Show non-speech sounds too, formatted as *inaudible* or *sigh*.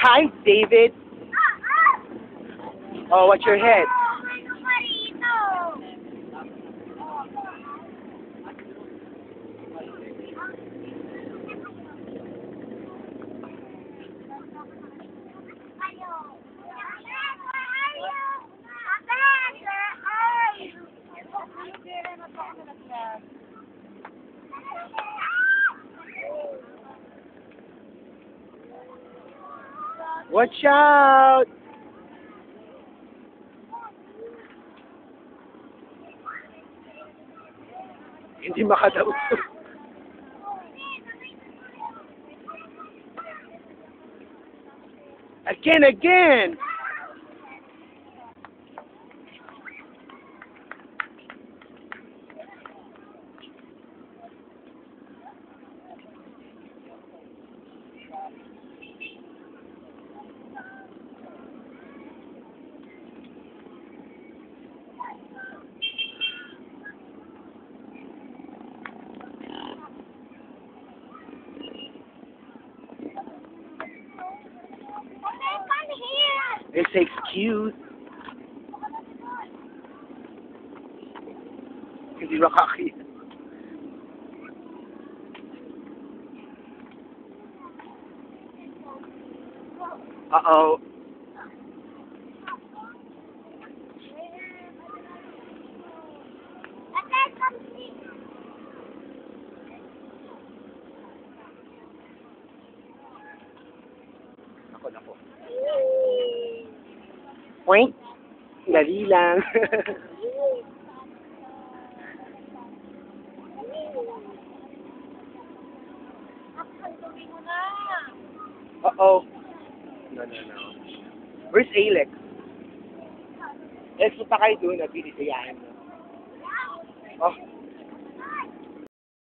Hi, David. Oh, what's your head? Watch out! Hindi makadaos. *laughs* again, again! Excuse. Hindi makakita. Uh-oh. Ako na po. Point. Dali lang. Uh-oh. No, no, no. Where's Alex? Alex, punta kayo doon at binitayahan mo. Oh,